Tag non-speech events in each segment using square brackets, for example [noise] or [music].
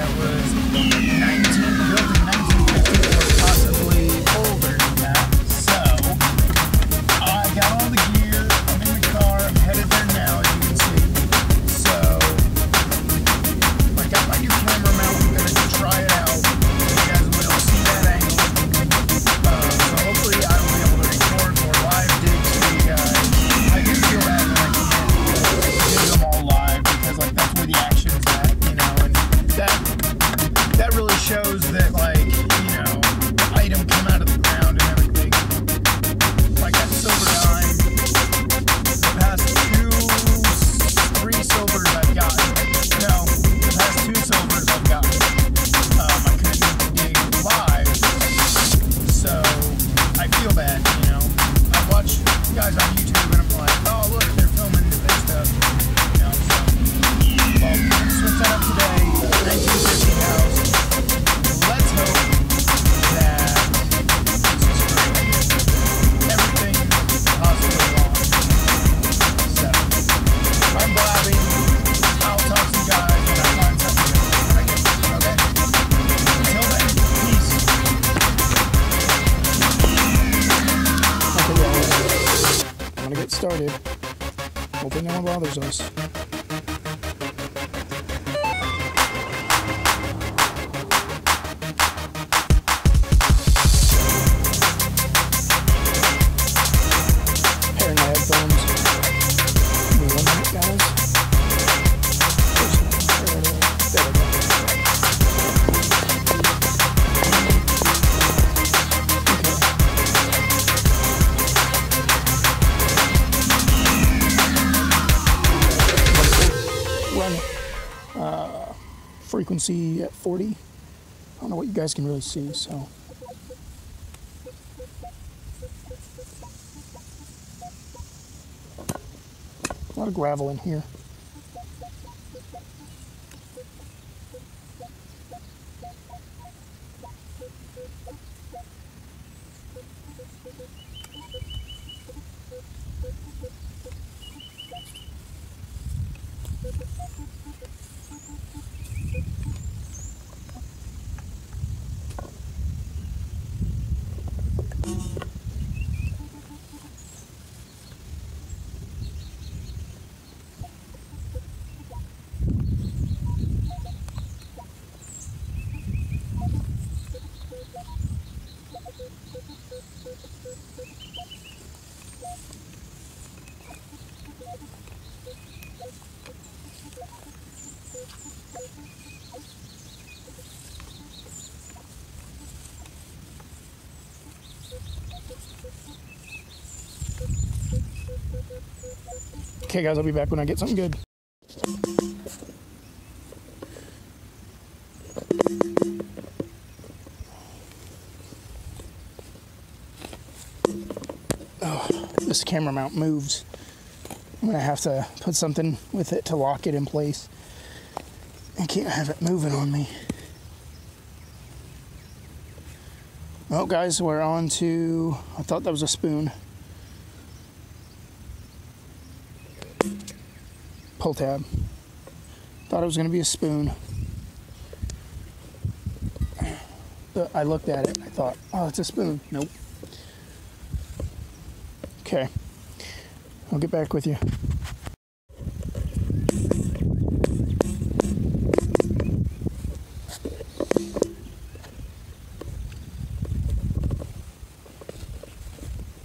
that was frequency at 40. I don't know what you guys can really see, so. A lot of gravel in here. Okay, guys, I'll be back when I get something good. Oh, this camera mount moves. I'm gonna have to put something with it to lock it in place. I can't have it moving on me. Oh, guys, we're on to. I thought that was a spoon. Pull tab. Thought it was going to be a spoon. But I looked at it. and I thought, oh, it's a spoon. Nope. Okay. I'll get back with you.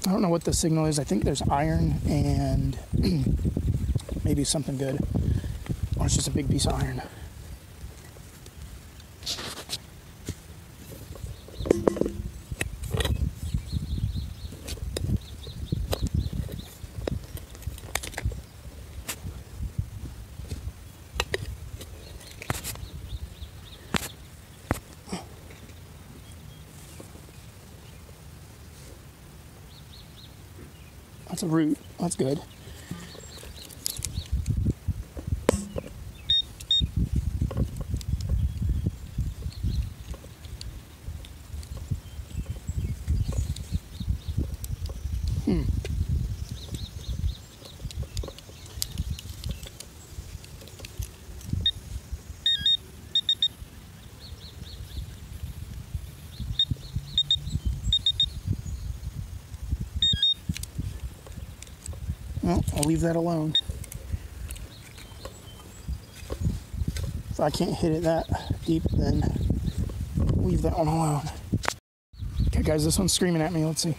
I don't know what the signal is. I think there's iron and [clears throat] maybe something good. Or it's just a big piece of iron. That's a root. That's good. Hmm. Well, I'll leave that alone. If I can't hit it that deep, then leave that one alone. Okay, guys, this one's screaming at me. Let's see.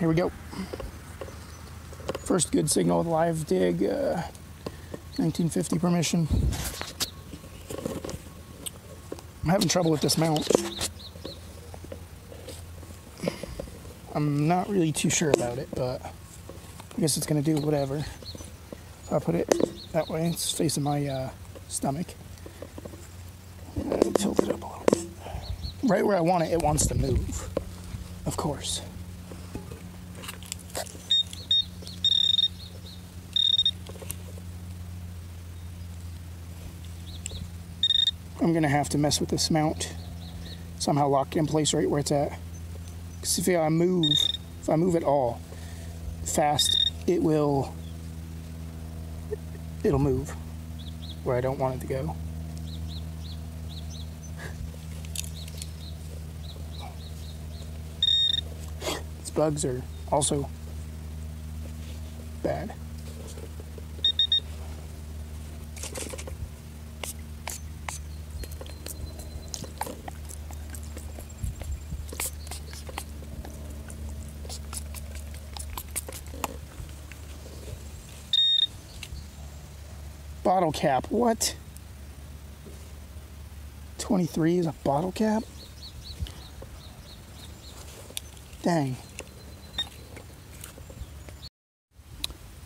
Here we go. First good signal with live dig, uh, 1950 permission. I'm having trouble with this mount. I'm not really too sure about it, but I guess it's gonna do whatever. So I put it that way, it's facing my uh, stomach. Tilt it up a little bit. Right where I want it, it wants to move, of course. I'm gonna have to mess with this mount. Somehow lock it in place right where it's at. Because if I move, if I move at all fast, it will, it'll move where I don't want it to go. These bugs are also bad. Bottle cap. What? 23 is a bottle cap? Dang.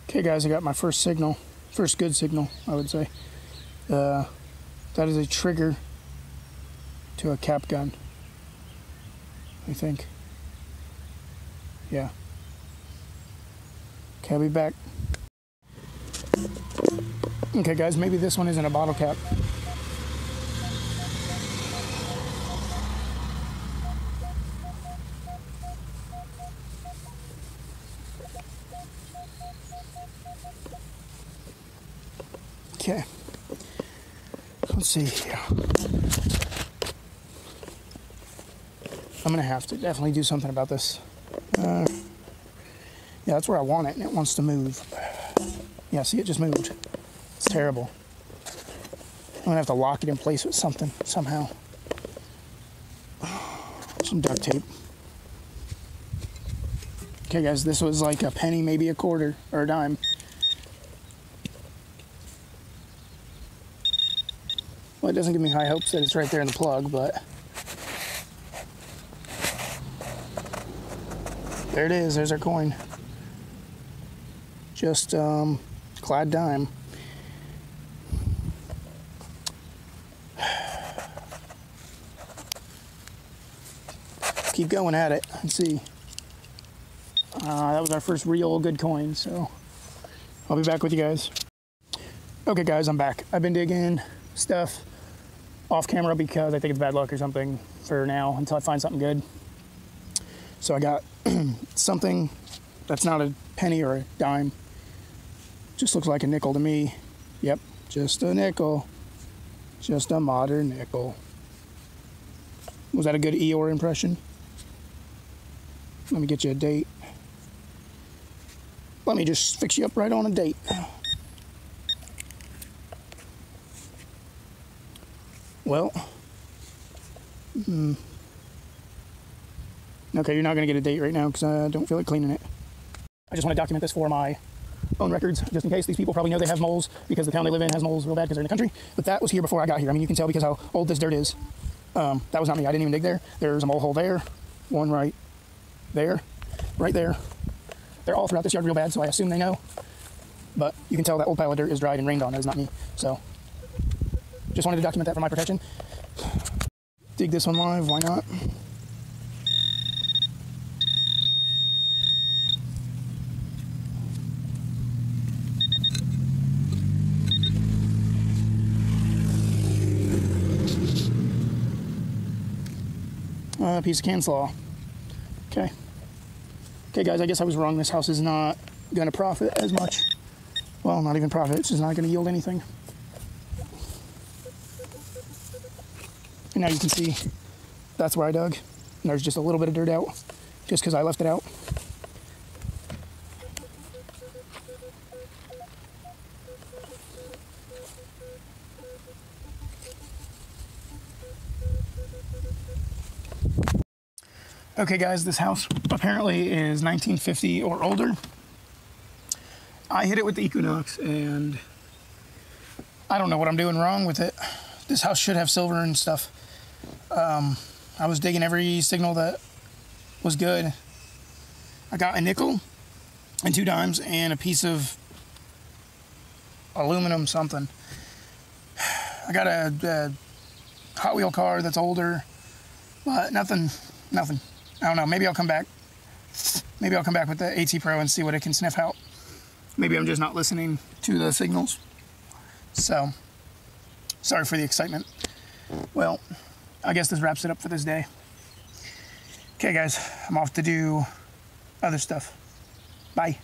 Okay, guys, I got my first signal. First good signal, I would say. Uh, that is a trigger to a cap gun. I think. Yeah. Okay, I'll be back. Okay, guys, maybe this one isn't a bottle cap. Okay. Let's see here. I'm gonna have to definitely do something about this. Uh, yeah, that's where I want it, and it wants to move. Yeah, see, it just moved. Terrible. I'm gonna have to lock it in place with something somehow. Some duct tape. Okay, guys, this was like a penny, maybe a quarter or a dime. Well, it doesn't give me high hopes that it's right there in the plug, but there it is. There's our coin. Just um, clad dime. Keep going at it and see. Uh, that was our first real good coin, so I'll be back with you guys. Okay, guys, I'm back. I've been digging stuff off camera because I think it's bad luck or something for now until I find something good. So I got [clears throat] something that's not a penny or a dime. Just looks like a nickel to me. Yep, just a nickel. Just a modern nickel. Was that a good Eeyore impression? Let me get you a date. Let me just fix you up right on a date. Well, mm, okay, you're not going to get a date right now because I don't feel like cleaning it. I just want to document this for my own records, just in case these people probably know they have moles because the town they live in has moles real bad because they're in the country. But that was here before I got here. I mean, you can tell because how old this dirt is. Um, that was not me. I didn't even dig there. There's a mole hole there, one right there, right there. They're all throughout this yard real bad, so I assume they know. But you can tell that old pile of dirt is dried and rained on. That is not me. So just wanted to document that for my protection. Dig this one live, why not? A piece of can. Okay. Okay, guys, I guess I was wrong. This house is not going to profit as much. Well, not even profit. It's just not going to yield anything. And now you can see that's where I dug. And there's just a little bit of dirt out just because I left it out. Okay, guys, this house apparently is 1950 or older. I hit it with the Equinox, and I don't know what I'm doing wrong with it. This house should have silver and stuff. Um, I was digging every signal that was good. I got a nickel and two dimes and a piece of aluminum something. [sighs] I got a, a Hot Wheel car that's older, but nothing, nothing. I don't know. Maybe I'll come back. Maybe I'll come back with the AT Pro and see what it can sniff out. Maybe I'm just not listening to the signals. So, sorry for the excitement. Well, I guess this wraps it up for this day. Okay, guys, I'm off to do other stuff. Bye.